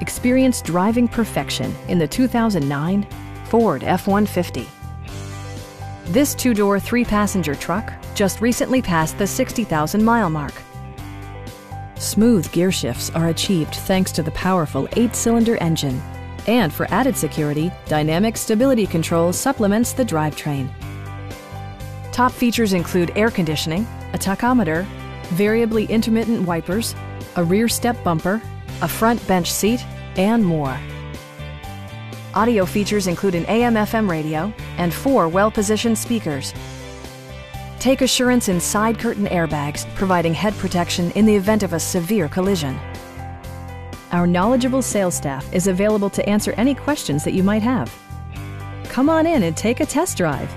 Experience driving perfection in the 2009 Ford F-150. This two-door, three-passenger truck just recently passed the 60,000 mile mark. Smooth gear shifts are achieved thanks to the powerful eight-cylinder engine. And for added security, Dynamic Stability Control supplements the drivetrain. Top features include air conditioning, a tachometer, variably intermittent wipers, a rear step bumper, a front bench seat, and more. Audio features include an AM-FM radio and four well-positioned speakers. Take assurance in side curtain airbags, providing head protection in the event of a severe collision. Our knowledgeable sales staff is available to answer any questions that you might have. Come on in and take a test drive.